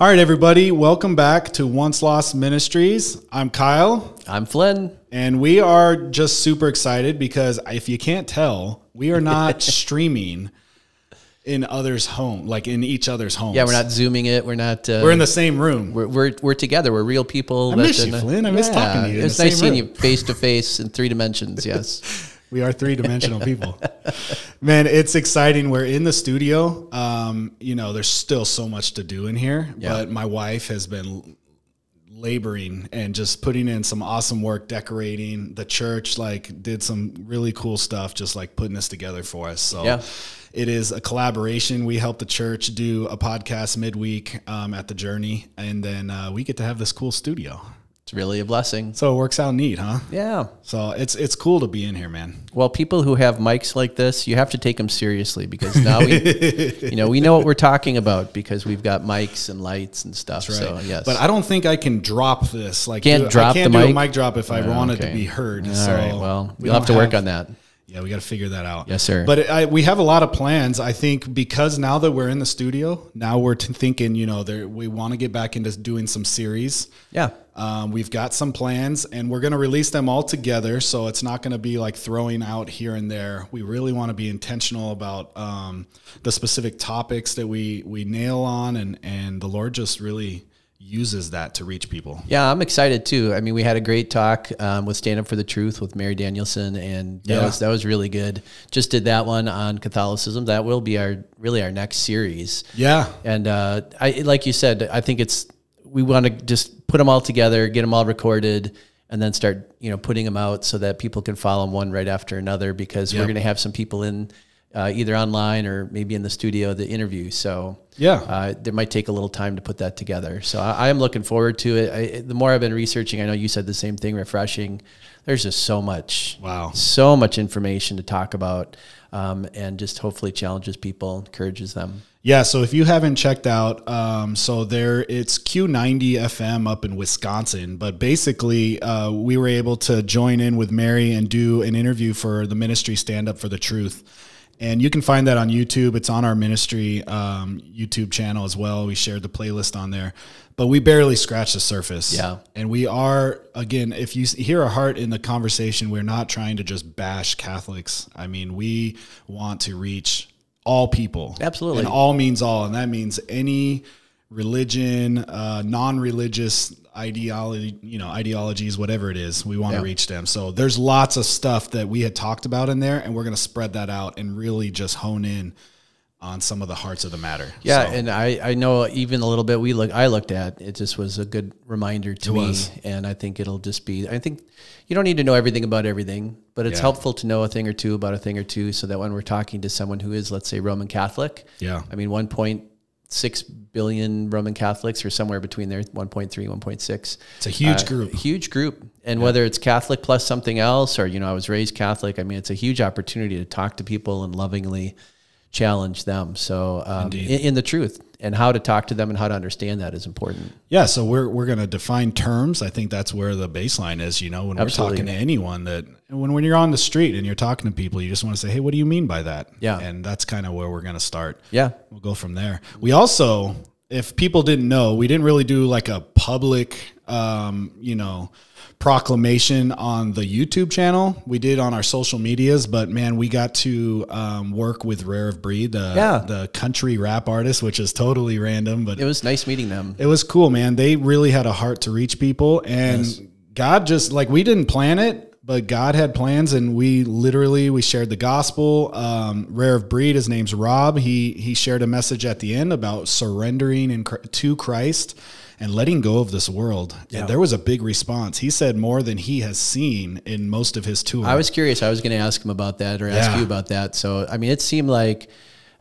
All right, everybody, welcome back to Once Lost Ministries. I'm Kyle, I'm Flynn. and we are just super excited because if you can't tell, we are not streaming in others' home, like in each other's homes. Yeah, we're not zooming it. We're not. Uh, We're in the same room. We're, we're, we're together. We're real people. I miss you, Flynn. I miss talking to you It's nice seeing room. you face to face in three dimensions. Yes. We are three dimensional people. Man, it's exciting. We're in the studio. Um, you know, there's still so much to do in here, Yeah. but my wife has been laboring and just putting in some awesome work decorating the church like did some really cool stuff just like putting this together for us so Yeah. it is a collaboration we help the church do a podcast midweek um, at the journey and then uh, we get to have this cool studio It's really a blessing. so it works out neat huh Yeah. so it's it's cool to be in here man Well, people who have mics like this, you have to take them seriously because now we, you know, we know what we're talking about because we've got mics and lights and stuff. So yes. But I don't think I can drop this. Like, Can't do- drop I can't do mic? a mic drop if I Oh, wanted okay. to be heard. All so right. Well, we we'll have to don't work on that. Yeah, we got to figure that out. Yes, sir. But I, we have a lot of plans. I think because now that we're in the studio, now we're t- thinking, you know, there, we want to get back into doing some series. Yeah. Um, we've got some plans and we're going to release them all together. So it's not going to be like throwing out here and there. We really want to be intentional about um, the specific topics that we, we nail on. And, and the Lord just really uses that to reach people. Yeah, I'm excited too. I mean, we had a great talk um, with Stand Up for the Truth with Mary Danielson, and that Yeah. was that was really good. Just did that one on Catholicism. That will be our really our next series. Yeah. And uh, I, like you said, I think it's we want to just put them all together, get them all recorded, and then start you know putting them out so that people can follow them one right after another. Because we're going to have some people in uh, either online or maybe in the studio the interview. So Yeah. uh, there might take a little time to put that together. So I, I am looking forward to it. I, the more I've been researching, I know you said the same thing. Refreshing. There's just so much Wow. so much information to talk about um, and just hopefully challenges people encourages them Yeah, so if you haven't checked out, um, so there it's Q90 FM up in Wisconsin, but basically uh, we were able to join in with Mary and do an interview for the ministry Stand Up for the Truth. And you can find that on YouTube. It's on our ministry um, YouTube channel as well. We shared the playlist on there, but we barely scratched the surface. Yeah. And we are, again, if you hear our heart in the conversation, we're not trying to just bash Catholics. I mean, we want to reach all people. Absolutely. And all means all. And that means any religion, uh, non-religious ideology, you know, ideologies, whatever it is, we want Yeah. to reach them. So there's lots of stuff that we had talked about in there, and we're going to spread that out and really just hone in on some of the hearts of the matter. yeah So, and I, I know even a little bit we look I looked at it just was a good reminder to It me was. and I think it'll just be I think you don't need to know everything about everything but it's Yeah. helpful to know a thing or two about a thing or two so that when we're talking to someone who is let's say Roman Catholic yeah. I mean 1.6 billion Roman Catholics or somewhere between there 1.3 1.6 It's a huge Uh, group. Huge group. And whether it's Catholic plus something else, or, you know, I was raised Catholic, I mean, it's a huge opportunity to talk to people and lovingly challenge them. So, um, in, in the truth and how to talk to them and how to understand that is important. Yeah, so we're we're going to define terms. I think that's where the baseline is. You know, when Absolutely. we're talking to anyone that when when you're on the street and you're talking to people, you just want to say, "Hey, what do you mean by that?" Yeah. and that's kind of where we're going to start. Yeah. We'll go from there. We also, if people didn't know, we didn't really do like a public, um, you know, proclamation on the YouTube channel. We did on our social medias, but man, we got to um, work with Rare of Breed, the Yeah. the country rap artist, which is totally random, but It was nice meeting them. it was cool, man. They really had a heart to reach people, and God just like we didn't plan it, but God had plans, and we literally we shared the gospel. Um, Rare of breed, his name's Rob. He he shared a message at the end about surrendering in, to Christ and letting go of this world. And there was a big response. He said more than he has seen in most of his tour. I was curious. I was going to ask him about that or ask Yeah. you about that. So, I mean, it seemed like,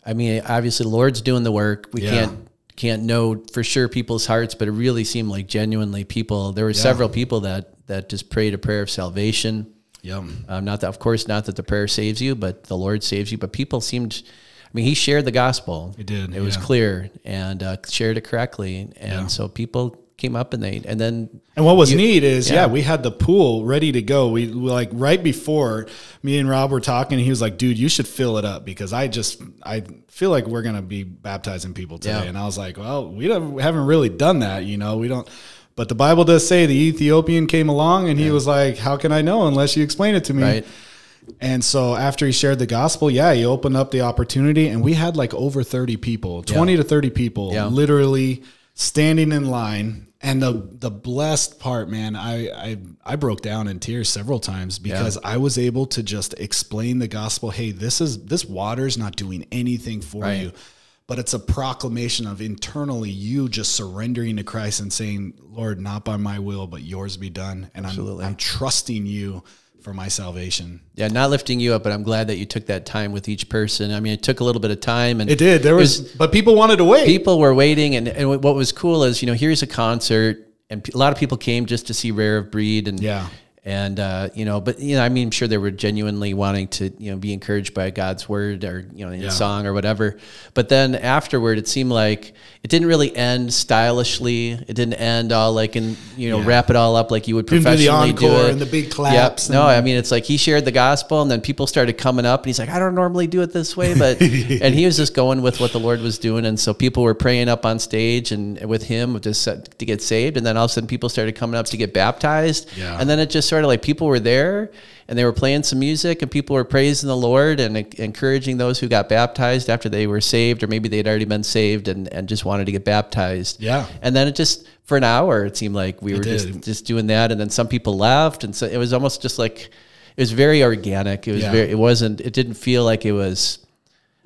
I mean, obviously, the Lord's doing the work. We Yeah. can't can't know for sure people's hearts, but it really seemed like genuinely people. There were several people that that just prayed a prayer of salvation. Yum. Um, not that, of course, not that the prayer saves you, but the Lord saves you. But people seemed, I mean, he shared the gospel. He did, It was clear and uh, shared it correctly, and so people came up and they and then And what was neat is, yeah. yeah. we had the pool ready to go. We, like right before me and Rob were talking, he was like, "Dude, you should fill it up because I just I feel like we're gonna be baptizing people today." Yeah. And I was like, "Well, we don't, we haven't really done that, you know. We don't." But the Bible does say the Ethiopian came along and he was like, "How can I know unless you explain it to me?" right And so after he shared the gospel, yeah, he opened up the opportunity and we had like over 30 people, 20 to 30 people Yeah. literally standing in line. And the the blessed part, man, I I, I broke down in tears several times because I was able to just explain the gospel. Hey, this is this water's not doing anything for Right. you. But it's a proclamation of internally you just surrendering to Christ and saying, Lord, not by my will, but yours be done. And I'm, I'm trusting you for my salvation. yeah not lifting you up but i'm glad that you took that time with each person i mean it took a little bit of time and It did. There was, but people wanted to wait. people were waiting and, and what was cool is you know here's a concert and a lot of people came just to see rare of breed and Yeah. And uh, you know but you know i mean i'm sure they were genuinely wanting to you know be encouraged by god's word or you know in a song or whatever. But then afterward it seemed like it didn't really end stylishly. It didn't end all like in you know wrap it all up like you would Didn't do the professionally do, and the big Yep. claps no i mean it's like he shared the gospel and then people started coming up and he's like i don't normally do it this way but and he was just going with what the lord was doing. And so people were praying up on stage and with him just to get saved. And then all of a sudden people started coming up to get baptized. Yeah. and then it just sort of like people were there and they were playing some music and people were praising the lord and en- encouraging those who got baptized after they were saved or maybe they'd already been saved and, and just wanted to get baptized Yeah. and then it just for an hour it seemed like we were did. just just doing that and then some people left and so it was almost just like it was very organic it was Yeah. very it wasn't it didn't feel like it was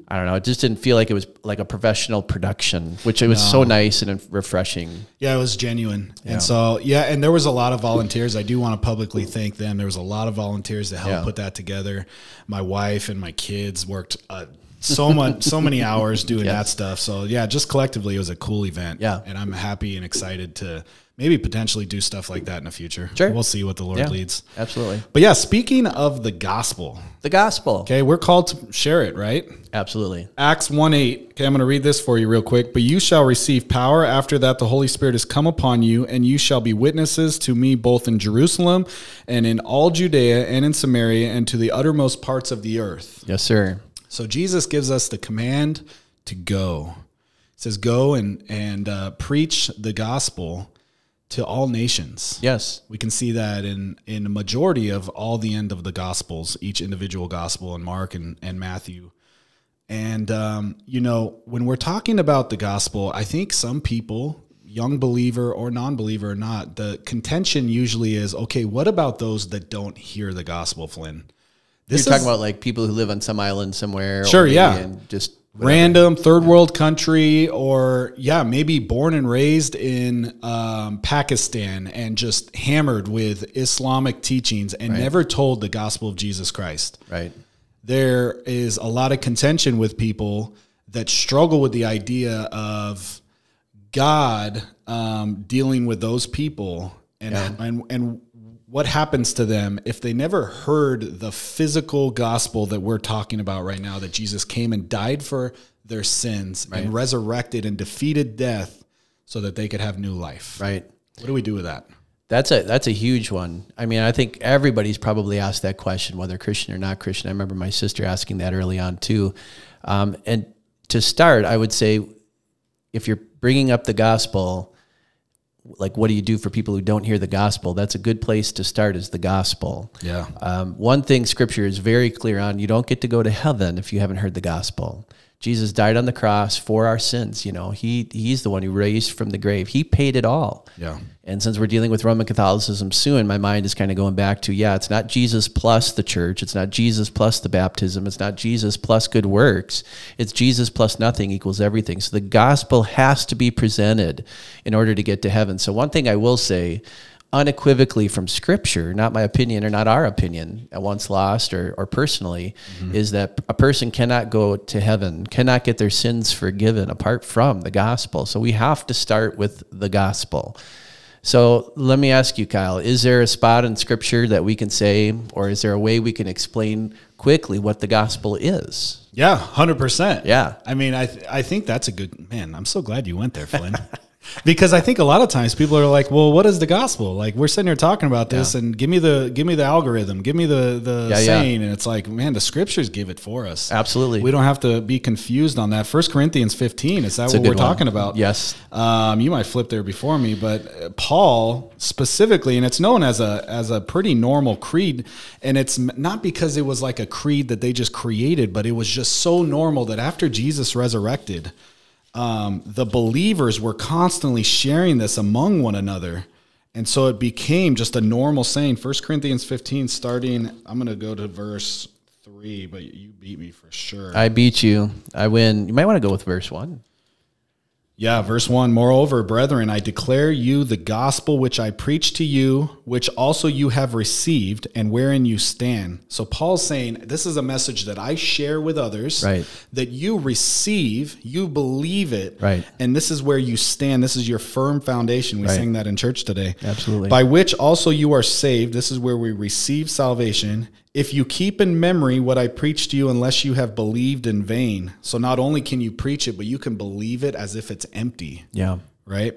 i don't know it just didn't feel like it was like a professional production which it was so nice and refreshing Yeah, it was genuine. And so, yeah, and there was a lot of volunteers. I do want to publicly thank them. There was a lot of volunteers that helped Yeah. put that together. My wife and my kids worked uh, so much, so many hours doing that stuff. So, yeah, just collectively, it was a cool event. Yeah. And I'm happy and excited to maybe potentially do stuff like that in the future. Sure. We'll see what the Lord Yeah. leads. absolutely But yeah, speaking of the gospel, the gospel okay, we're called to share it, right? absolutely Acts 1 8. Okay, I'm going to read this for you real quick. But you shall receive power after that the Holy Spirit has come upon you, and you shall be witnesses to me both in Jerusalem and in all Judea and in Samaria and to the uttermost parts of the earth. yes sir So Jesus gives us the command to go. He says, Go and, and uh, preach the gospel to all nations. yes We can see that in in a majority of all the end of the gospels, each individual gospel in Mark and, and Matthew. And um, you know, when we're talking about the gospel, I think some people, young believer or non-believer or not, the contention usually is, okay, what about those that don't hear the gospel, Flynn? you're This talking about like people who live on some island somewhere Sure, yeah. And just random third world country or yeah maybe born and raised in um, pakistan and just hammered with islamic teachings and never told the gospel of jesus christ. Right. There is a lot of contention with people that struggle with the idea of God um, dealing with those people and, and and what happens to them if they never heard the physical gospel that we're talking about right now that Jesus came and died for their sins and resurrected and defeated death so that they could have new life. right What do we do with that? That's a that's a huge one. I mean, I think everybody's probably asked that question, whether Christian or not Christian. I remember my sister asking that early on too. Um, and to start, I would say, if you're bringing up the gospel, like what do you do for people who don't hear the gospel? That's a good place to start. Is the gospel. Yeah. Um, one thing Scripture is very clear on: you don't get to go to heaven if you haven't heard the gospel. Jesus died on the cross for our sins. You know, he he's the one who raised from the grave. He paid it all. Yeah. And since we're dealing with Roman Catholicism soon, my mind is kind of going back to yeah, it's not Jesus plus the church, it's not Jesus plus the baptism, it's not Jesus plus good works. It's Jesus plus nothing equals everything. So the gospel has to be presented in order to get to heaven. So one thing I will say unequivocally from scripture, not my opinion or not our opinion at once lost or, or personally, mm-hmm. is that a person cannot go to heaven, cannot get their sins forgiven apart from the gospel. So we have to start with the gospel. So let me ask you, Kyle, is there a spot in scripture that we can say, or is there a way we can explain quickly what the gospel is? Yeah, hundred percent. Yeah. I mean, I th- I think that's a good man. I'm so glad you went there, Flynn. because I think a lot of times people are like, "Well, what is the gospel?" Like we're sitting here talking about this, and give me the give me the algorithm, give me the the Yeah, yeah. saying, and it's like, man, the scriptures give it for us. Absolutely. we don't have to be confused on that. First Corinthians fifteen is that It's what we're one. talking about? Yes. Um, you might flip there before me, but uh, Paul specifically, and it's known as a as a pretty normal creed, and it's not because it was like a creed that they just created, but it was just so normal that after Jesus resurrected, um, the believers were constantly sharing this among one another. And so it became just a normal saying. First Corinthians 15, starting, I'm going to go to verse 3, but you beat me for sure. I beat you. I win. You might want to go with verse one. Yeah, verse 1 Moreover, brethren, I declare you the gospel which I preached to you, which also you have received, and wherein you stand. So Paul's saying, This is a message that I share with others, Right. that you receive, you believe it, Right. and this is where you stand. This is your firm foundation. We Right. sang that in church today. Absolutely. By which also you are saved. This is where we receive salvation. If you keep in memory what I preached to you, unless you have believed in vain. So not only can you preach it, but you can believe it as if it's empty Yeah. right?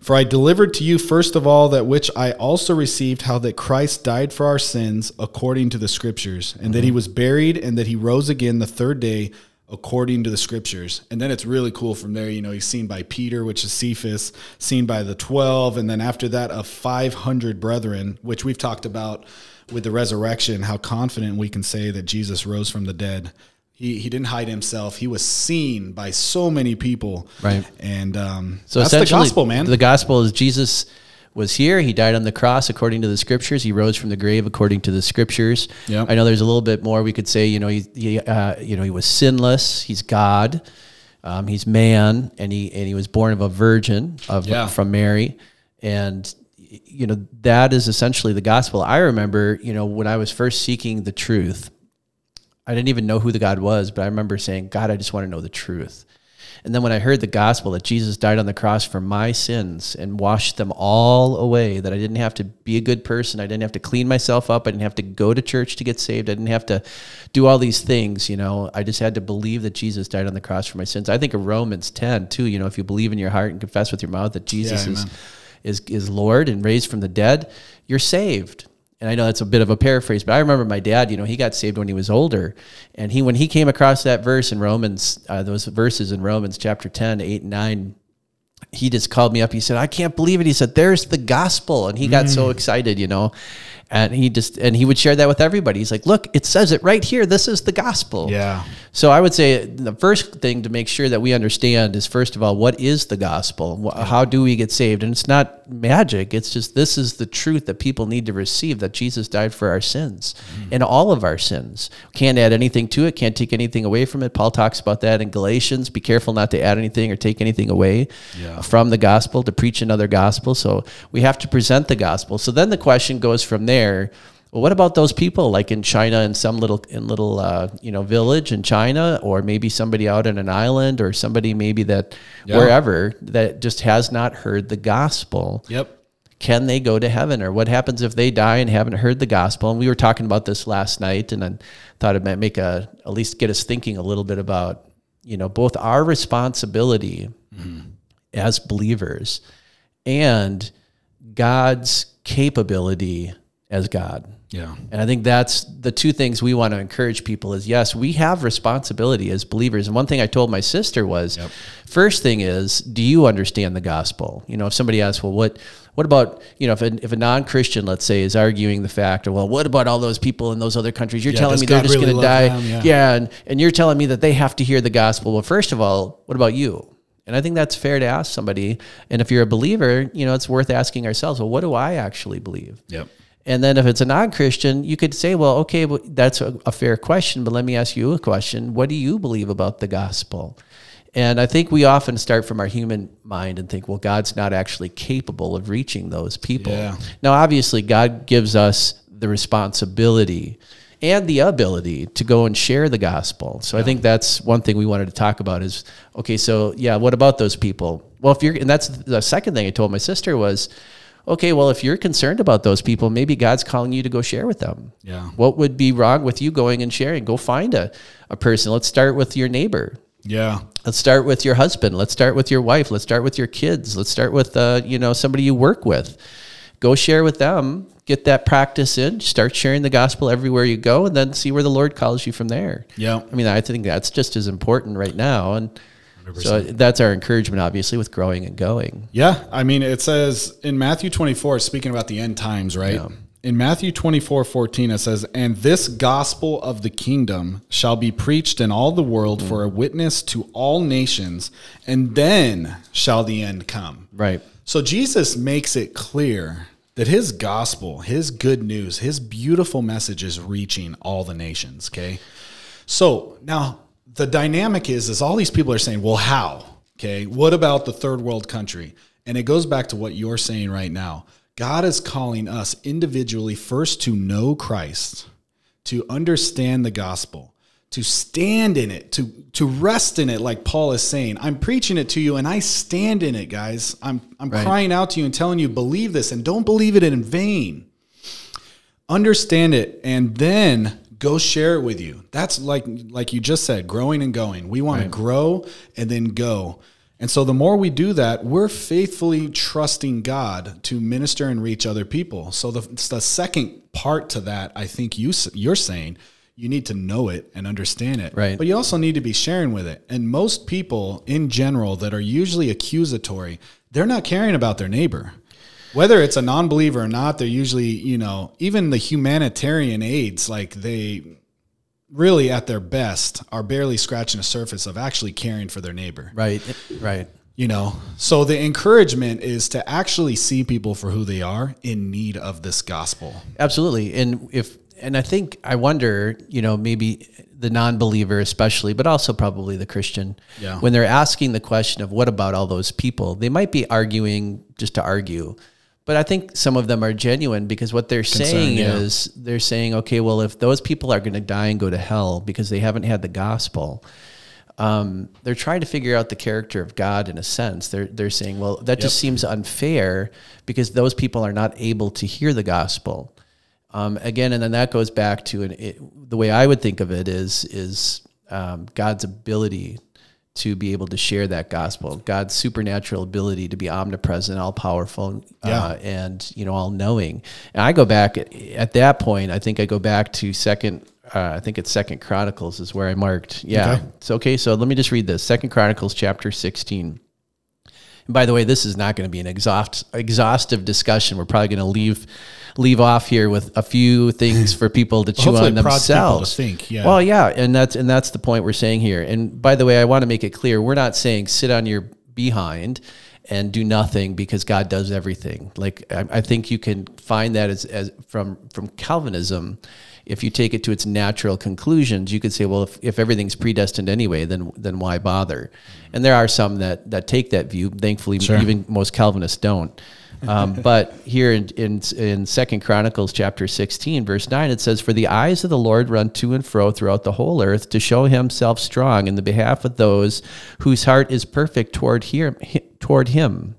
For I delivered to you first of all that which I also received, how that Christ died for our sins according to the scriptures, and that he mm-hmm. was buried, and that he rose again the third day according to the scriptures. And then it's really cool from there. You know, he's seen by Peter, which is Cephas, seen by the 12, and then after that, of 500 brethren, which we've talked about with the resurrection, how confident we can say that Jesus rose from the dead. He, he didn't hide himself. He was seen by so many people. Right. And um, So that's the gospel, man. The gospel is Jesus was here. He died on the cross according to the scriptures. He rose from the grave according to the scriptures. Yep. I know there's a little bit more we could say. You know, he, he uh, you know, he was sinless. He's God. Um, he's man, and he and he was born of a virgin of Yeah. from Mary, and you know that is essentially the gospel. I remember, you know, when I was first seeking the truth, I didn't even know who the God was, but I remember saying, God, I just want to know the truth. And then when I heard the gospel that Jesus died on the cross for my sins and washed them all away, that I didn't have to be a good person, I didn't have to clean myself up, I didn't have to go to church to get saved, I didn't have to do all these things, you know, I just had to believe that Jesus died on the cross for my sins. I think of Romans 10 too, you know, if you believe in your heart and confess with your mouth that Jesus Yeah, is. Is is Lord and raised from the dead, you're saved. And I know that's a bit of a paraphrase, but I remember my dad. You know, he got saved when he was older, and he when he came across that verse in Romans, uh, those verses in Romans chapter 10, 8, and nine, he just called me up. He said, "I can't believe it." He said, "There's the gospel," and he got Mm. so excited, you know. And he just and he would share that with everybody. He's like, "Look, it says it right here. This is the gospel." yeah. So I would say the first thing to make sure that we understand is first of all, what is the gospel? How do we get saved? And it's not magic. It's just this is the truth that people need to receive that Jesus died for our sins mm-hmm. and all of our sins. Can't add anything to it, can't take anything away from it. Paul talks about that in Galatians. Be careful not to add anything or take anything away Yeah. from the gospel to preach another gospel. So we have to present the gospel. So then the question goes from there. Well, what about those people like in China in some little in little uh, you know village in China, or maybe somebody out on an island, or somebody maybe that Yeah. wherever that just has not heard the gospel? Yep. Can they go to heaven, or what happens if they die and haven't heard the gospel? And we were talking about this last night, and I thought it might make a at least get us thinking a little bit about you know both our responsibility as believers and God's capability as God. Yeah. And I think that's the two things we want to encourage people is yes, we have responsibility as believers. And one thing I told my sister was first thing is, do you understand the gospel? You know, if somebody asks, well, what what about, you know, if a, if a non-Christian, let's say, is arguing the fact, or well, what about all those people in those other countries? You're Yeah, telling me they're just really going to die. them? Yeah. yeah, and, and you're telling me that they have to hear the gospel. Well, first of all, what about you? And I think that's fair to ask somebody. And if you're a believer, you know, it's worth asking ourselves, well, what do I actually believe? Yep. And then if it's a non-Christian, you could say, well, okay, well, that's a, a fair question, but let me ask you a question. What do you believe about the gospel? And I think we often start from our human mind and think, well, God's not actually capable of reaching those people. Yeah. Now, obviously, God gives us the responsibility and the ability to go and share the gospel. So I think that's one thing we wanted to talk about is okay, so yeah, what about those people? Well, if you're and that's the second thing I told my sister was okay, well, if you're concerned about those people, maybe God's calling you to go share with them. Yeah. What would be wrong with you going and sharing? Go find a, a person. Let's start with your neighbor. Yeah. Let's start with your husband. Let's start with your wife. Let's start with your kids. Let's start with uh, you know somebody you work with. Go share with them. Get that practice in. Start sharing the gospel everywhere you go, and then see where the Lord calls you from there. Yeah. I mean, I think that's just as important right now, and so that's our encouragement, obviously, with growing and going. Yeah. I mean, it says in Matthew 24, speaking about the end times, right? Yeah. In Matthew 24, 14, it says, And this gospel of the kingdom shall be preached in all the world for a witness to all nations, and then shall the end come. Right. So Jesus makes it clear that his gospel, his good news, his beautiful message is reaching all the nations. Okay. So now the dynamic is is all these people are saying, well, how? Okay. What about the third world country? And it goes back to what you're saying right now. God is calling us individually first to know Christ, to understand the gospel, to stand in it, to to rest in it, like Paul is saying. I'm preaching it to you and I stand in it, guys. I'm I'm Right. crying out to you and telling you, believe this and don't believe it in vain understand it and then go share it with you. That's like like you just said growing and going. We want to grow and then go. And so the more we do that we're faithfully trusting god to minister and reach other people. So the, the second part to that i think you you're saying you need to know it and understand it. Right. but you also need to be sharing with it. And most people in general that are usually accusatory they're not caring about their neighbor whether it's a non-believer or not they're usually you know even the humanitarian aids like they really at their best are barely scratching the surface of actually caring for their neighbor Right. Right. you know so the encouragement is to actually see people for who they are in need of this gospel Absolutely. And if and I think I wonder, you know, maybe the non-believer especially, but also probably the Christian, Yeah. when they're asking the question of what about all those people, they might be arguing just to argue. But I think some of them are genuine because what they're saying yeah. is they're saying, okay, well, if those people are going to die and go to hell because they haven't had the gospel, um, they're trying to figure out the character of God in a sense. They're they're saying, well, that just seems unfair because those people are not able to hear the gospel. Um, again, and then that goes back to an, it, the way I would think of it is is um, God's ability to be able to share that gospel, God's supernatural ability to be omnipresent, all powerful, uh, and you know all knowing. And I go back at, at that point. I think I go back to second. Uh, I think it's Second Chronicles is where I marked. Yeah, Okay. it's okay. So let me just read this. Second Chronicles chapter sixteen. By the way, this is not going to be an exhaust, exhaustive discussion. We're probably going to leave leave off here with a few things for people to chew on themselves. think, yeah. Well, yeah, and that's and that's the point we're saying here. And by the way, I want to make it clear: we're not saying sit on your behind and do nothing because God does everything. Like I, I think you can find that as, as from from Calvinism. If you take it to its natural conclusions, you could say, well, if, if everything's predestined anyway, then then why bother? And there are some that that take that view. Thankfully, even most Calvinists don't. Um, but here in, in in Second Chronicles chapter sixteen, verse nine, it says, "For the eyes of the Lord run to and fro throughout the whole earth to show Himself strong in the behalf of those whose heart is perfect toward here toward Him."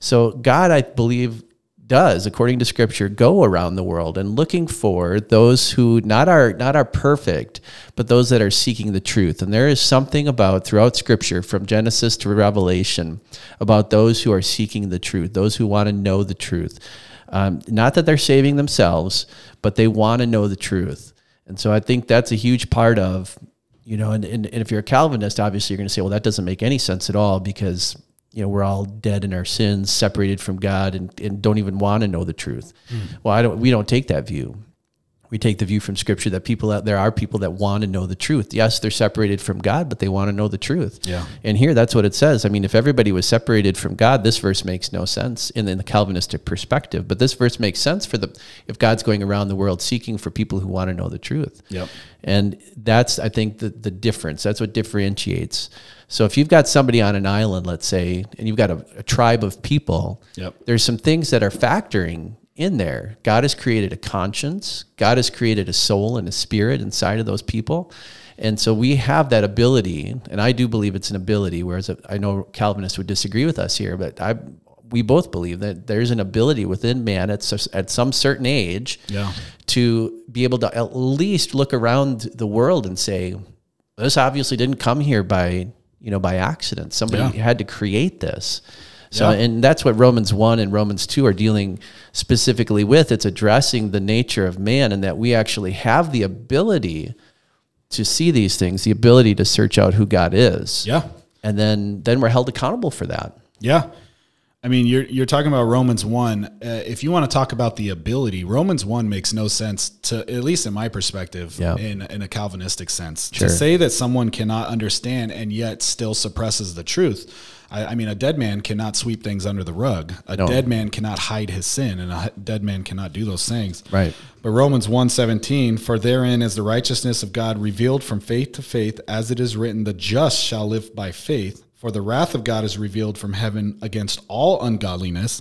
So God, I believe, does, according to Scripture, go around the world and looking for those who not are not are perfect, but those that are seeking the truth. And there is something about throughout Scripture, from Genesis to Revelation, about those who are seeking the truth, those who want to know the truth. Um, not that they're saving themselves, but they want to know the truth. And so I think that's a huge part of, you know, and, and, and if you're a Calvinist, obviously you're going to say, well, that doesn't make any sense at all because you know we're all dead in our sins separated from god and, and don't even want to know the truth. Hmm. Well i don't we don't take that view we take the view from scripture that people out there are people that want to know the truth yes they're separated from god but they want to know the truth Yeah. and here that's what it says i mean if everybody was separated from god this verse makes no sense in, in the calvinistic perspective but this verse makes sense for the if god's going around the world seeking for people who want to know the truth Yep. and that's, I think, the, the difference. That's what differentiates. So if you've got somebody on an island, let's say, and you've got a, a tribe of people, Yep. there's some things that are factoring in there. God has created a conscience, God has created a soul and a spirit inside of those people. And so we have that ability, and I do believe it's an ability, whereas I know Calvinists would disagree with us here, but I we both believe that there's an ability within man at, at some certain age Yeah. to be able to at least look around the world and say, this obviously didn't come here by you know by accident. Somebody Yeah. had to create this. So, Yeah. and that's what Romans 1 and Romans 2 are dealing specifically with. It's addressing the nature of man and that we actually have the ability to see these things, the ability to search out who God is. Yeah. And then, then we're held accountable for that. Yeah. I mean, you're you're talking about Romans one. Uh, if you want to talk about the ability, Romans one makes no sense to at least in my perspective, Yeah. in in a Calvinistic sense, Sure. to say that someone cannot understand and yet still suppresses the truth. I, I mean, a dead man cannot sweep things under the rug. A No. dead man cannot hide his sin, and a dead man cannot do those things. Right. But Romans 1:17, for therein is the righteousness of God revealed from faith to faith, as it is written, the just shall live by faith. For the wrath of God is revealed from heaven against all ungodliness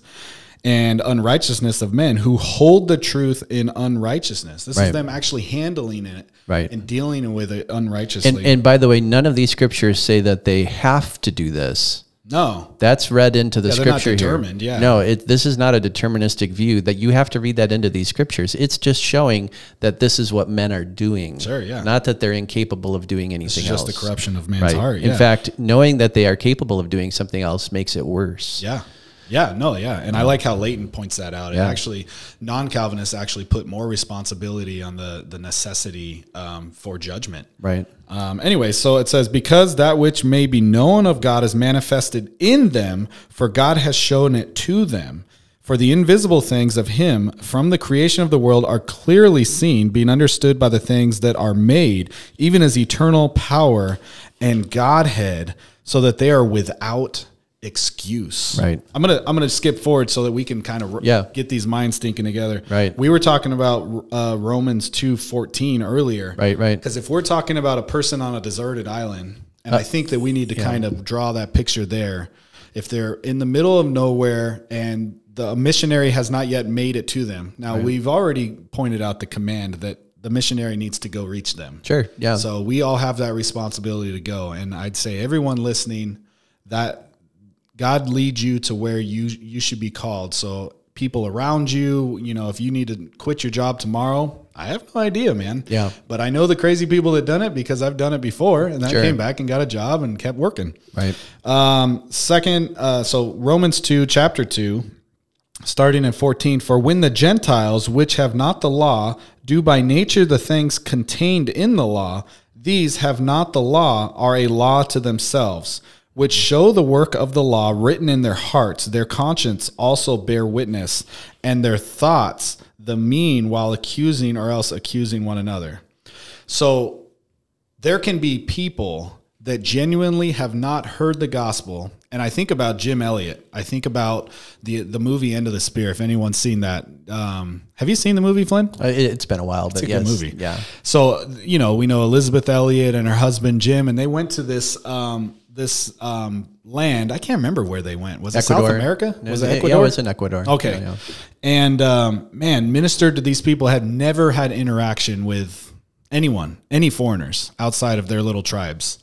and unrighteousness of men who hold the truth in unrighteousness. This is them actually handling it Right. and dealing with it unrighteously. And, and by the way, none of these scriptures say that they have to do this. No. That's read into the Yeah, they're not scripture determined, here. yeah. No, it, this is not a deterministic view that you have to read that into these scriptures. It's just showing that this is what men are doing. Sure, yeah. Not that they're incapable of doing anything It's just else. the corruption of man's Right. heart. In fact, knowing that they are capable of doing something else makes it worse. Yeah. Yeah, no, yeah. And I like how Leighton points that out. It Yeah. actually non Calvinists actually put more responsibility on the the necessity um, for judgment. Right. Um, anyway, so it says, because that which may be known of God is manifested in them, for God has shown it to them. For the invisible things of him from the creation of the world are clearly seen, being understood by the things that are made, even as eternal power and Godhead, so that they are without excuse. Right. I'm gonna I'm gonna skip forward so that we can kind of Yeah. get these minds thinking together. Right. We were talking about uh, Romans two fourteen earlier. Right, right. Because if we're talking about a person on a deserted island, and I think that we need to kind of draw that picture there. If they're in the middle of nowhere and the missionary has not yet made it to them, now we've already pointed out the command that the missionary needs to go reach them. Sure. Yeah. So we all have that responsibility to go, and I'd say everyone listening that God leads you to where you you should be called. So people around you, you know, if you need to quit your job tomorrow, I have no idea, man. Yeah. But I know the crazy people that done it because I've done it before, and then Sure. came back and got a job and kept working. right. Um, second, uh, so Romans 2, chapter 2, starting in 14 For when the Gentiles, which have not the law, do by nature the things contained in the law, these have not the law, are a law to themselves, which show the work of the law written in their hearts. Their conscience also bear witness, and their thoughts the mean while accusing or else accusing one another. So there can be people that genuinely have not heard the gospel. And I think about Jim Elliot. I think about the the movie End of the Spear. If anyone's seen that, um, have you seen the movie, Flynn? Uh, it, it's been a while, but It's a yes. good movie. Yeah. So you know, we know Elisabeth Elliot and her husband Jim, and they went to this um, this um, land. I can't remember where they went. Was it South Ecuador. America? Was it Yeah, Ecuador? it was in Ecuador. Okay. Yeah, yeah. And um, man, ministered to these people had never had interaction with anyone, any foreigners outside of their little tribes.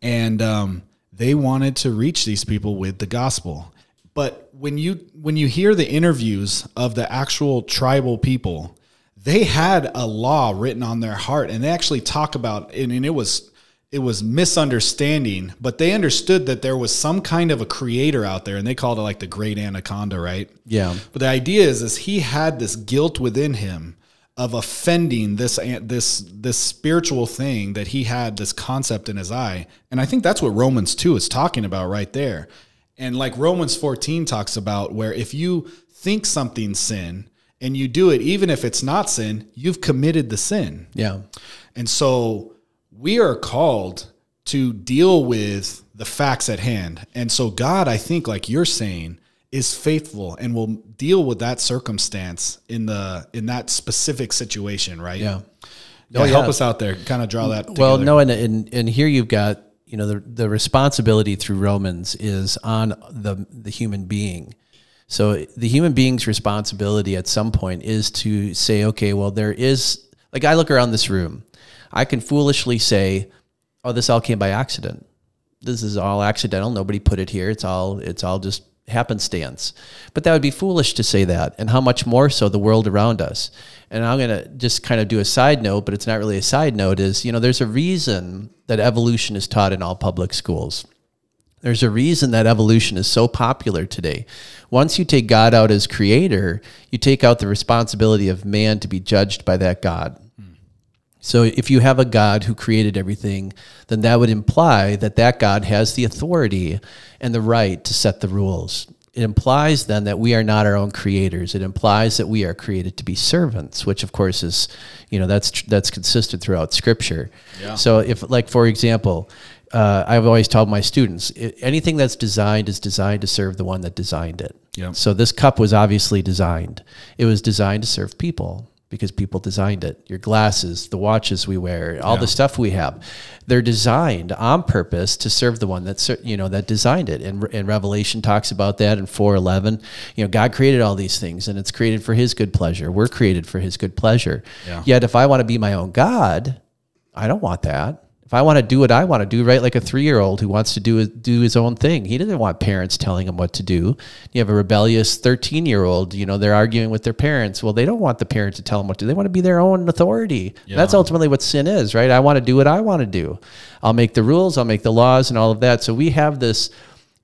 And um, they wanted to reach these people with the gospel. But when you when you hear the interviews of the actual tribal people, they had a law written on their heart and they actually talk about and, and it was it was misunderstanding, but they understood that there was some kind of a creator out there and they called it like the great anaconda, right? Yeah. But the idea is, is he had this guilt within him of offending this this this spiritual thing that he had this concept in his eye, and I think that's what Romans two is talking about right there. And like Romans fourteen talks about, where if you think something's sin and you do it, even if it's not sin, you've committed the sin. Yeah. And so we are called to deal with the facts at hand. And so God, I think, like you're saying, is faithful and will deal with that circumstance in the in that specific situation, right? Yeah. Yeah, Oh, help us out there. Kind of draw that. Well, no, and, and and here you've got you know the the responsibility through Romans is on the the human being. So the human being's responsibility at some point is to say, okay, well, there is like I look around this room, I can foolishly say, oh, this all came by accident. This is all accidental. Nobody put it here. It's all it's all just happenstance. But that would be foolish to say that. And how much more so the world around us. And I'm going to just kind of do a side note, but it's not really a side note is, you know, there's a reason that evolution is taught in all public schools. There's a reason that evolution is so popular today. Once you take God out as creator, you take out the responsibility of man to be judged by that God. So if you have a God who created everything, then that would imply that that God has the authority and the right to set the rules. It implies then that we are not our own creators. It implies that we are created to be servants, which of course is, you know, that's that's consistent throughout Scripture. Yeah. So if, like, for example, uh, I've always told my students it, anything that's designed is designed to serve the one that designed it. Yeah. So this cup was obviously designed. It was designed to serve people because people designed it. Your glasses, the watches we wear, all yeah. the stuff we have, they're designed on purpose to serve the one that you know that designed it. And, and Revelation talks about that in 4:11. You know, God created all these things, and it's created for His good pleasure. We're created for His good pleasure. Yeah. Yet, if I want to be my own God, I don't want that. If I want to do what I want to do, right, like a three year old who wants to do do his own thing, he doesn't want parents telling him what to do. You have a rebellious thirteen year old, you know, they're arguing with their parents. Well, they don't want the parent to tell them what to do. They want to be their own authority. Yeah. That's ultimately what sin is, right? I want to do what I want to do. I'll make the rules, I'll make the laws, and all of that. So we have this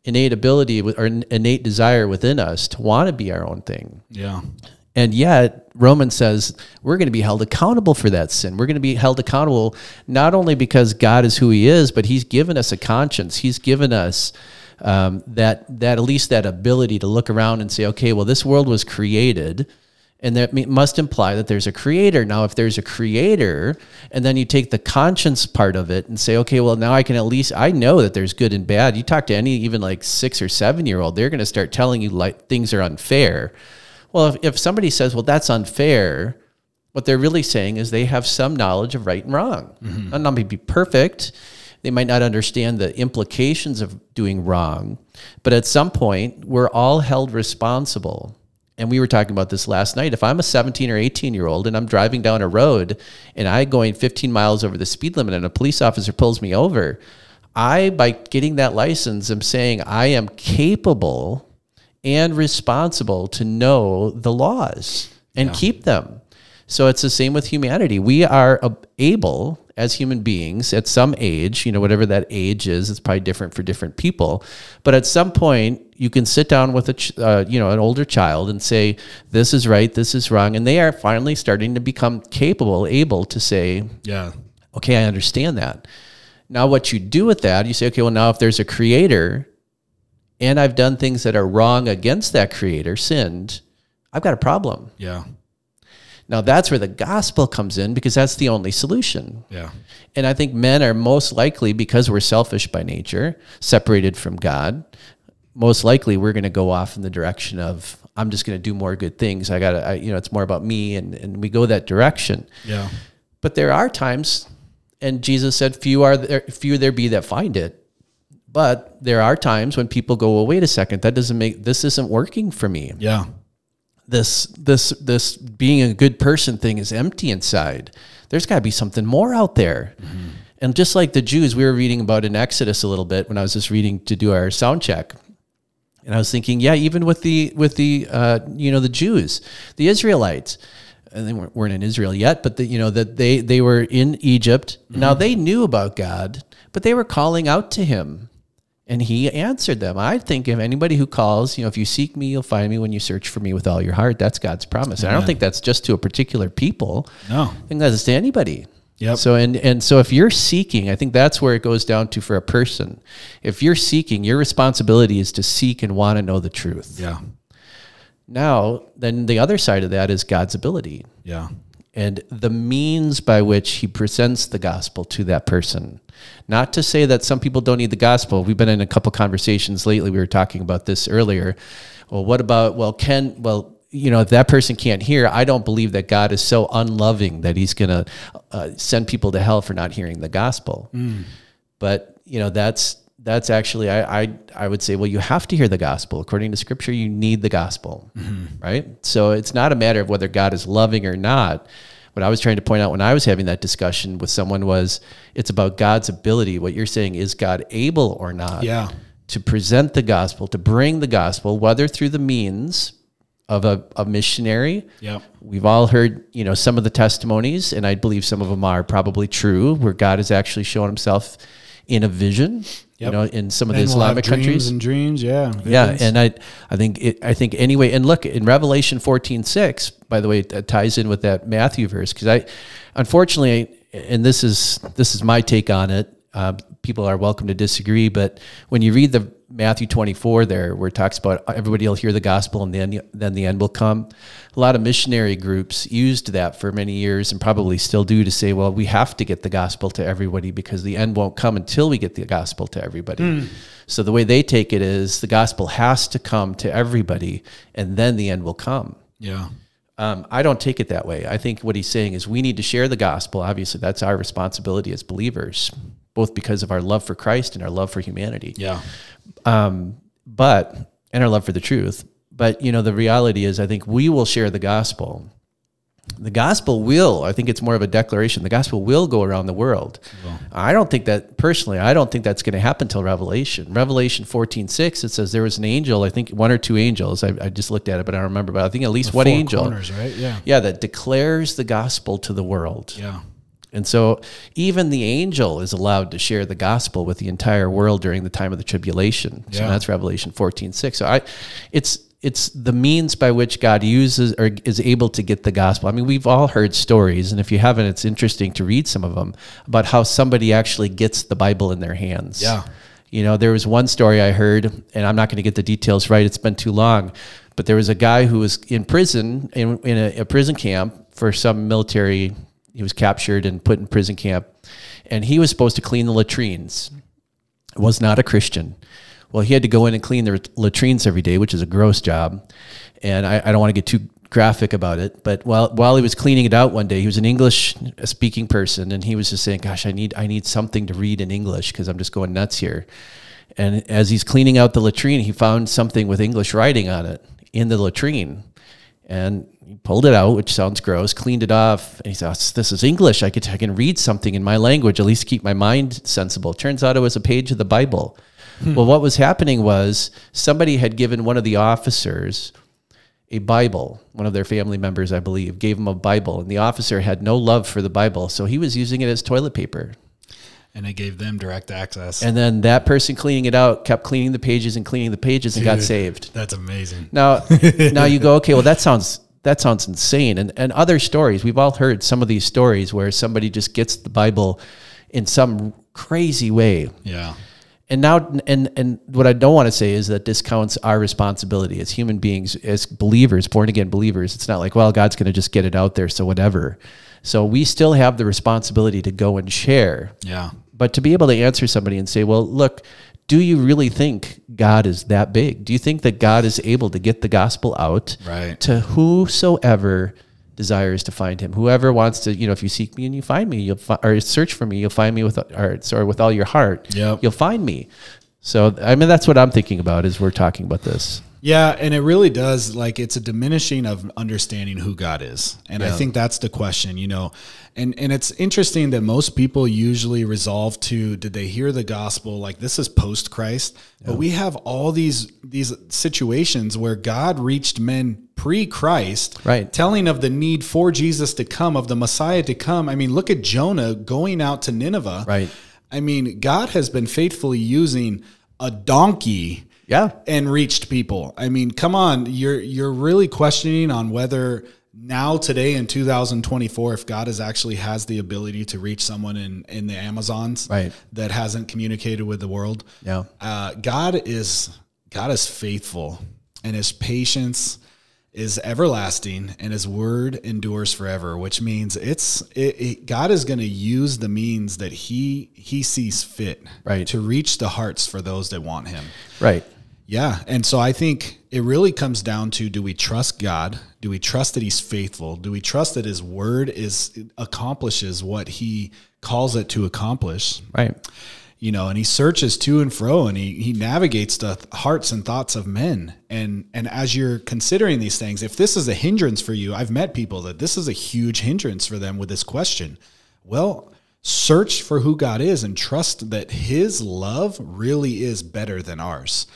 innate ability or innate desire within us to want to be our own thing. Yeah. And yet, Romans says we're going to be held accountable for that sin. We're going to be held accountable not only because God is who He is, but He's given us a conscience. He's given us um, that that at least that ability to look around and say, okay, well, this world was created, and that must imply that there's a creator. Now, if there's a creator, and then you take the conscience part of it and say, okay, well, now I can at least I know that there's good and bad. You talk to any even like six or seven year old, they're going to start telling you like things are unfair well, if, if somebody says, well, that's unfair, what they're really saying is they have some knowledge of right and wrong. Mm-hmm. Not, not be perfect. They might not understand the implications of doing wrong. But at some point, we're all held responsible. And we were talking about this last night. If I'm a 17 or 18 year old and I'm driving down a road and I'm going 15 miles over the speed limit and a police officer pulls me over, I, by getting that license, am saying I am capable and responsible to know the laws and yeah. keep them. So it's the same with humanity. We are able as human beings at some age, you know, whatever that age is, it's probably different for different people. But at some point, you can sit down with a, uh, you know, an older child and say, "This is right, this is wrong," and they are finally starting to become capable, able to say, "Yeah, okay, I understand that." Now, what you do with that, you say, "Okay, well, now if there's a creator, and I've done things that are wrong against that creator, sinned, I've got a problem. Yeah. Now that's where the gospel comes in because that's the only solution. Yeah. And I think men are most likely because we're selfish by nature, separated from God, most likely we're going to go off in the direction of I'm just going to do more good things. I got to you know it's more about me and and we go that direction. Yeah. But there are times and Jesus said few are there few there be that find it but there are times when people go, well, wait a second, that doesn't make this isn't working for me. Yeah. This this this being a good person thing is empty inside. There's got to be something more out there. Mm-hmm. And just like the Jews, we were reading about in Exodus a little bit when I was just reading to do our sound check. And I was thinking, yeah, even with the with the uh, you know the Jews, the Israelites, and they weren't, weren't in Israel yet, but the, you know that they they were in Egypt. Mm-hmm. Now they knew about God, but they were calling out to Him. And he answered them. I think if anybody who calls, you know, if you seek me, you'll find me when you search for me with all your heart. That's God's promise. And I don't think that's just to a particular people. No. I think that's to anybody. Yep. So and and so if you're seeking, I think that's where it goes down to for a person. If you're seeking, your responsibility is to seek and want to know the truth. Yeah. Now, then the other side of that is God's ability. Yeah and the means by which he presents the gospel to that person. Not to say that some people don't need the gospel. We've been in a couple conversations lately. We were talking about this earlier. Well, what about, well, can, well, you know, if that person can't hear, I don't believe that God is so unloving that he's going to uh, send people to hell for not hearing the gospel. Mm. But, you know, that's, that's actually I, I I would say well you have to hear the gospel according to scripture you need the gospel mm-hmm. right so it's not a matter of whether God is loving or not what I was trying to point out when I was having that discussion with someone was it's about God's ability what you're saying is God able or not yeah to present the gospel, to bring the gospel, whether through the means of a, a missionary. Yep. We've all heard, you know, some of the testimonies, and I believe some of them are probably true, where God has actually shown Himself in a vision. You know, in some of the will have Islamic dreams countries. and dreams. Yeah. Yeah, and I I think it, I think anyway, and look in Revelation fourteen six. By the way, that ties in with that Matthew verse because I, unfortunately, and this is this is my take on it. Uh, people are welcome to disagree, but when you read the Matthew twenty four there, where it talks about everybody will hear the gospel and then then the end will come. A lot of missionary groups used that for many years and probably still do to say, well, we have to get the gospel to everybody because the end won't come until we get the gospel to everybody. So the way they take it is the gospel has to come to everybody and then the end will come. yeah. Um, I don't take it that way. I think what he's saying is we need to share the gospel. Obviously, that's our responsibility as believers, both because of our love for Christ and our love for humanity Yeah. um, but and our love for the truth. But you know, the reality is, I think we will share the gospel. The gospel will. I think it's more of a declaration. The gospel will go around the world. I don't think that personally. I don't think that's going to happen till Revelation. Revelation fourteen six. It says there was an angel. I think one or two angels. I, I just looked at it, but I don't remember. But I think at least one angel. corners, right? Yeah. Yeah, that declares the gospel to the world. Yeah. And so even the angel is allowed to share the gospel with the entire world during the time of the tribulation. So Yeah. that's Revelation 14, 6. So I it's it's the means by which God uses or is able to get the gospel. I mean, we've all heard stories, and if you haven't, it's interesting to read some of them about how somebody actually gets the Bible in their hands. Yeah. You know, there was one story I heard, and I'm not going to get the details right. It's been too long, but there was a guy who was in prison in, in a, a prison camp for some military. He was captured and put in prison camp, and he was supposed to clean the latrines. Was not a Christian. Well, he had to go in and clean the latrines every day, which is a gross job. And I, I don't want to get too graphic about it, but while while he was cleaning it out one day, he was an English speaking person, and he was just saying, "Gosh, I need I need something to read in English because I'm just going nuts here." And as he's cleaning out the latrine, he found something with English writing on it in the latrine, and he pulled it out, which sounds gross. Cleaned it off, and he said, "Oh, "This is English. I could I can read something in my language, at least keep my mind sensible." Turns out it was a page of the Bible. Hmm. Well, what was happening was somebody had given one of the officers a Bible. One of their family members, I believe, gave him a Bible, and the officer had no love for the Bible, so he was using it as toilet paper. And it gave them direct access. And then that person cleaning it out kept cleaning the pages and cleaning the pages and got saved. That's amazing. Now, now you go, okay, well that sounds that sounds insane. And and other stories, we've all heard some of these stories where somebody just gets the Bible in some crazy way. Yeah. And now, and and what I don't want to say is that discounts our responsibility as human beings, as believers, born again believers. It's not like, well, God's going to just get it out there, so whatever. So we still have the responsibility to go and share, Yeah. But to be able to answer somebody and say, well, look, do you really think God is that big? Do you think that God is able to get the gospel out Right. to whosoever desires to find him. Whoever wants to, you know, if you seek me and you find me, you'll fi- or search for me, you'll find me with or sorry, with all your heart. Yep. You'll find me. So I mean that's what I'm thinking about as we're talking about this. Yeah, and it really does like it's a diminishing of understanding who God is. And I think that's the question, you know. And and it's interesting that most people usually resolve to did they hear the gospel like this is post Christ, but we have all these these situations where God reached men pre-Christ, Right. telling of the need for Jesus to come, of the Messiah to come. I mean, look at Jonah going out to Nineveh. Right. I mean, God has been faithfully using a donkey Yeah. and reached people. I mean, come on, you're you're really questioning on whether now today in 2024 if God is actually has the ability to reach someone in in the Amazons Right. that hasn't communicated with the world. Yeah. Uh, God is God is faithful and his patience is everlasting and his word endures forever which means it's it, it, God is going to use the means that he he sees fit Right. to reach the hearts for those that want him Right. Yeah. And so I think it really comes down to do we trust God? Do we trust that he's faithful? Do we trust that his word is accomplishes what he calls it to accomplish? Right. You know, and he searches to and fro and he he navigates the hearts and thoughts of men. And and as you're considering these things, if this is a hindrance for you, I've met people that this is a huge hindrance for them with this question. Well, search for who God is and trust that his love really is better than ours.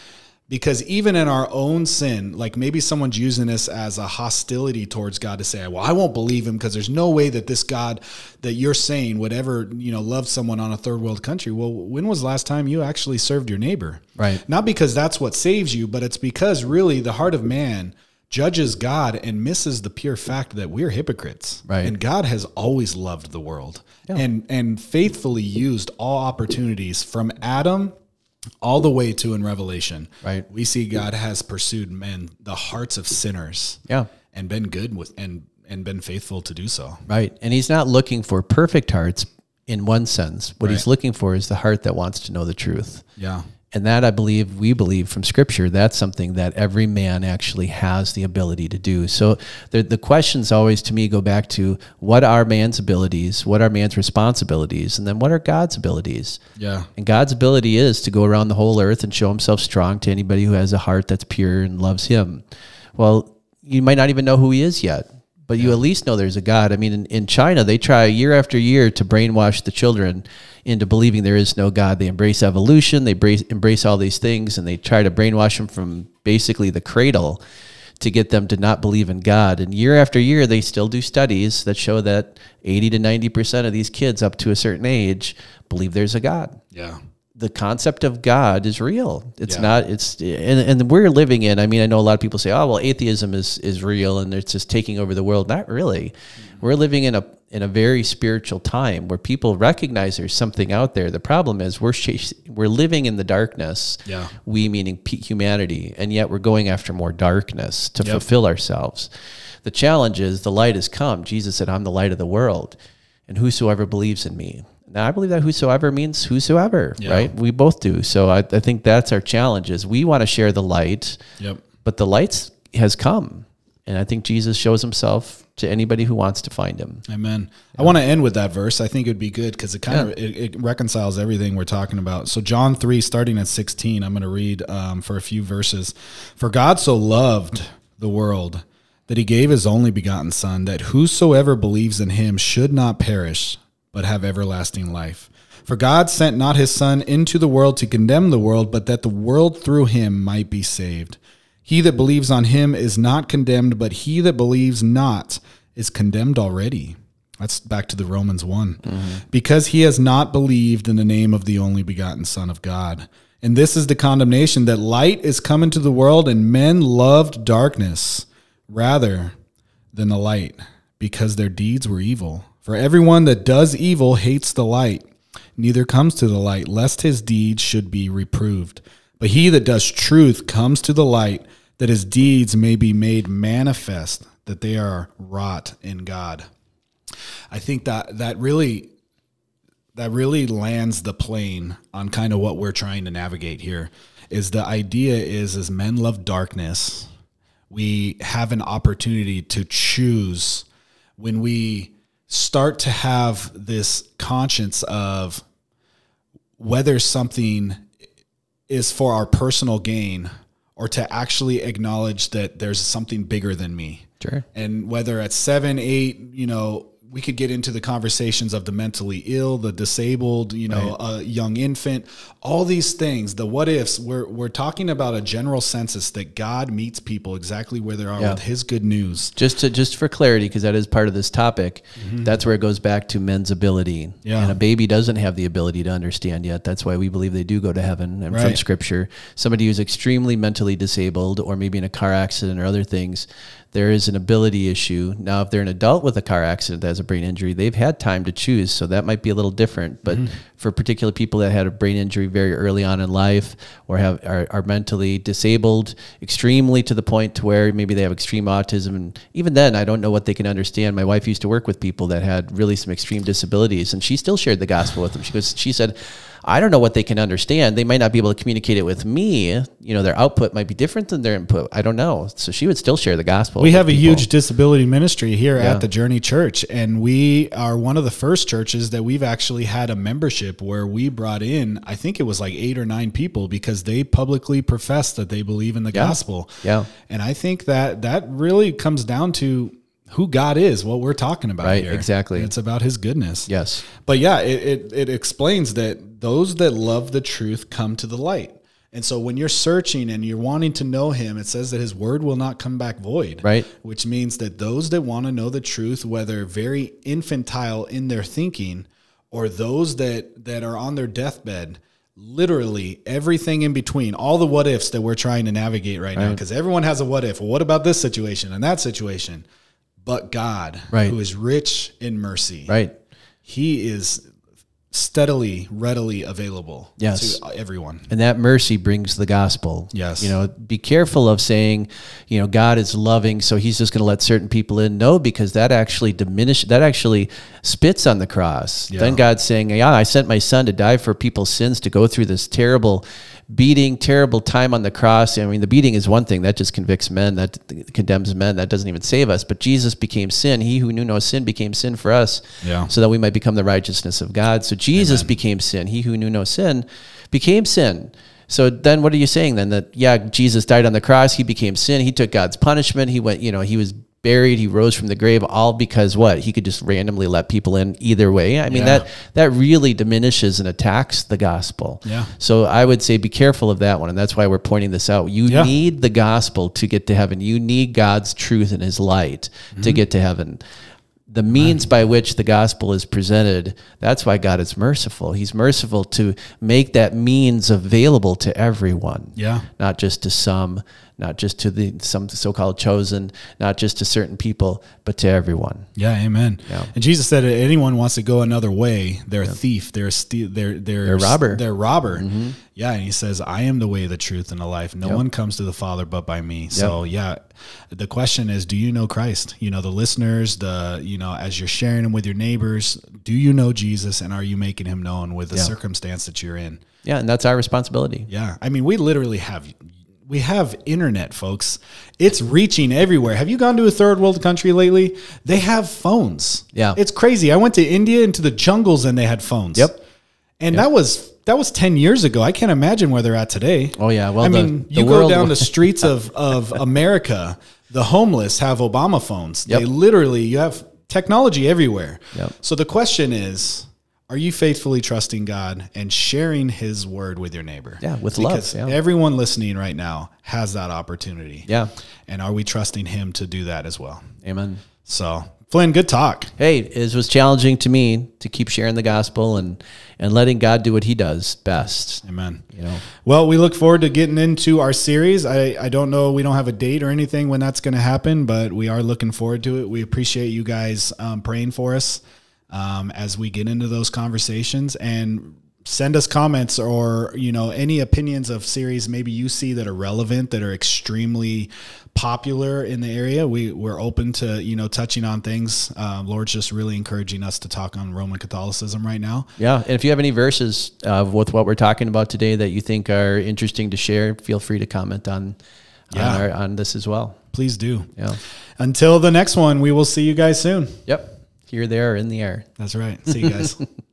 Because even in our own sin, like maybe someone's using this as a hostility towards God to say, well, I won't believe him because there's no way that this God that you're saying would ever, you know, love someone on a third world country. Well, when was the last time you actually served your neighbor? Right. Not because that's what saves you, but it's because really the heart of man judges God and misses the pure fact that we're hypocrites. Right. And God has always loved the world and and faithfully used all opportunities from Adam all the way to in Revelation. Right. We see God has pursued men the hearts of sinners. Yeah. And been good with and and been faithful to do so. Right. And he's not looking for perfect hearts in one sense. What he's looking for is the heart that wants to know the truth. Yeah. And that I believe, we believe from scripture, that's something that every man actually has the ability to do. So the, the questions always to me go back to what are man's abilities? What are man's responsibilities? And then what are God's abilities? Yeah. And God's ability is to go around the whole earth and show himself strong to anybody who has a heart that's pure and loves him. Well, you might not even know who he is yet, but you at least know there's a God. I mean, in, in China, they try year after year to brainwash the children into believing there is no God. They embrace evolution, they embrace, embrace all these things, and they try to brainwash them from basically the cradle to get them to not believe in God. And year after year, they still do studies that show that 80 to 90% of these kids up to a certain age believe there's a God Yeah. the concept of God is real. It's Yeah. not. It's and and we're living in. I mean, I know a lot of people say, "Oh, well, atheism is is real and it's just taking over the world." Not really. We're living in a in a very spiritual time where people recognize there's something out there. The problem is we're we're living in the darkness. Yeah. We meaning humanity, and yet we're going after more darkness to Yep. fulfill ourselves. The challenge is the light has come. Jesus said, "I'm the light of the world." And whosoever believes in me, now, I believe that whosoever means whosoever, Yeah. right? We both do. So I, I think that's our challenge is we want to share the light, Yep. but the light has come. And I think Jesus shows himself to anybody who wants to find him. Amen. I want to end with that verse. I think it would be good because it kind Yeah. of it, it reconciles everything we're talking about. So John three, starting at sixteen, I'm going to read um, for a few verses. For God so loved the world that He gave His only begotten Son, that whosoever believes in Him should not perish, but have everlasting life. For God sent not His Son into the world to condemn the world, but that the world through Him might be saved. He that believes on him is not condemned, but he that believes not is condemned already. That's back to the Romans one mm-hmm. Because he has not believed in the name of the only begotten Son of God. And this is the condemnation that light is come into the world, and men loved darkness rather than the light, because their deeds were evil. For everyone that does evil hates the light, neither comes to the light, lest his deeds should be reproved. But he that does truth comes to the light, that his deeds may be made manifest, that they are wrought in God. I think that that really that really lands the plane on kind of what we're trying to navigate here is the idea is as men love darkness we have an opportunity to choose when we start to have this conscience of whether something is for our personal gain or to actually acknowledge that there's something bigger than me Sure. and whether at seven, eight, you know, we could get into the conversations of the mentally ill, the disabled, you know, a young infant, all these things, the what ifs. We're we're talking about a general census that God meets people exactly where they are Yeah. with His good news. Just to just for clarity, because that is part of this topic, mm-hmm. that's where it goes back to men's ability. Yeah. And a baby doesn't have the ability to understand yet. That's why we believe they do go to heaven. And from scripture, somebody who's extremely mentally disabled or maybe in a car accident or other things, there is an ability issue. Now, if they're an adult with a car accident that has a brain injury, they've had time to choose. So that might be a little different. But mm-hmm. for particular people that had a brain injury very early on in life or have are, are mentally disabled extremely to the point to where maybe they have extreme autism and even then I don't know what they can understand. My wife used to work with people that had really some extreme disabilities and she still shared the gospel with them. She goes she said I don't know what they can understand. They might not be able to communicate it with me. You know, their output might be different than their input. I don't know. So she would still share the gospel. We have a people. huge disability ministry here Yeah. at the Journey Church, and we are one of the first churches that we've actually had a membership where we brought in, I think it was like eight or nine people because they publicly profess that they believe in the Yeah. gospel. Yeah. And I think that that really comes down to who God is, what we're talking about Right, here. exactly. It's about his goodness. Yes. But yeah, it, it, it explains that those that love the truth come to the light. And so when you're searching and you're wanting to know him, it says that his word will not come back void. Right. Which means that those that want to know the truth, whether very infantile in their thinking or those that, that are on their deathbed, literally everything in between, all the what ifs that we're trying to navigate right, now, because everyone has a what if. Well, what about this situation and that situation? But God, Right. who is rich in mercy, Right. he is steadily, readily available Yes. to everyone. And that mercy brings the gospel. Yes. You know, be careful of saying, you know, God is loving, so he's just going to let certain people in. No, because that actually diminishes, that actually spits on the cross. Then God's saying, Yeah, I sent my son to die for people's sins to go through this terrible beating, terrible time on the cross. I mean, the beating is one thing that just convicts men, that condemns men, that doesn't even save us. But Jesus became sin. He who knew no sin became sin for us, Yeah. so that we might become the righteousness of God. So Jesus became sin. He who knew no sin became sin. So then what are you saying then that yeah, Jesus died on the cross, he became sin, he took God's punishment, he went, you know, he was buried, he rose from the grave all because what? He could just randomly let people in either way. I mean Yeah. that that really diminishes and attacks the gospel. Yeah. So I would say be careful of that one and that's why we're pointing this out. You Yeah. need the gospel to get to heaven. You need God's truth and his light Mm-hmm. to get to heaven the means by which the gospel is presented that's why god is merciful he's merciful to make that means available to everyone Yeah. not just to some not just to the some so-called chosen not just to certain people but to everyone Yeah, amen. Yeah. And Jesus said, if anyone wants to go another way, they're a thief. They're a ste- they're they're They're robber. Mm-hmm. They're robber. Yeah, and he says, "I am the way, the truth, and the life. No one comes to the Father but by me." So yeah, the question is, do you know Christ? You know, the listeners, the you know, as you're sharing him with your neighbors, do you know Jesus, and are you making him known with the Yeah. circumstance that you're in? yeah and that's our responsibility Yeah. I mean, we literally have we have internet, folks. It's reaching everywhere. Have you gone to a third world country lately? They have phones. Yeah. It's crazy. I went to India into the jungles and they had phones. Yep. And that was that was 10 years ago. I can't imagine where they're at today. Oh, yeah. Well, I the- mean, the you go down the streets of of America, the homeless have Obama phones. Yep. They literally you have technology everywhere. Yep. So the question is, are you faithfully trusting God and sharing his word with your neighbor? Yeah, with love, because yeah. everyone listening right now has that opportunity. yeah And are we trusting him to do that as well? amen So, Flynn, good talk. hey it was challenging to me to keep sharing the gospel and and letting god do what he does best Amen. you know Well, we look forward to getting into our series. I, I don't know, we don't have a date or anything when that's going to happen, but we are looking forward to it. We appreciate you guys um, praying for us um, as we get into those conversations and send us comments or you know any opinions of series maybe you see that are relevant that are extremely popular in the area we we're open to you know touching on things um, lord's just really encouraging us to talk on roman catholicism right now Yeah, and if you have any verses uh, with what we're talking about today that you think are interesting to share, feel free to comment on Yeah. on, our, on this as well. please do Yeah. until the next one we will see you guys soon Yep. Here, there, in the air. That's right. See you guys.